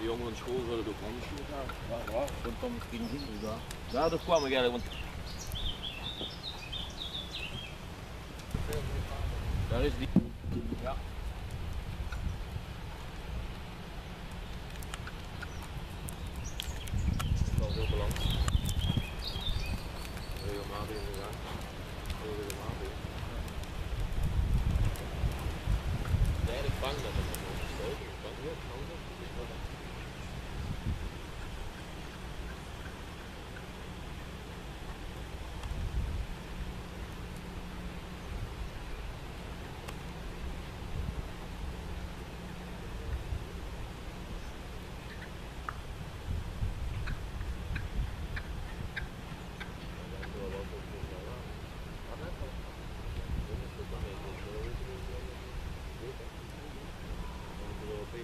de jongeren school zullen ook handschoenen gaan. Ja, ja, dat kwam misschien niet dus daar. Daardoor kwam ik eigenlijk, want... Daar is die. Ja.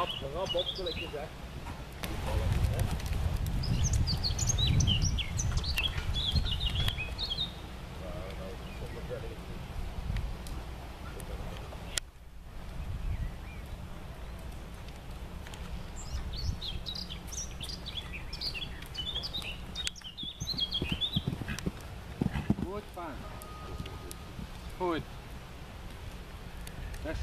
Rab, Rab opgelegd gezegd. Goed, Goed.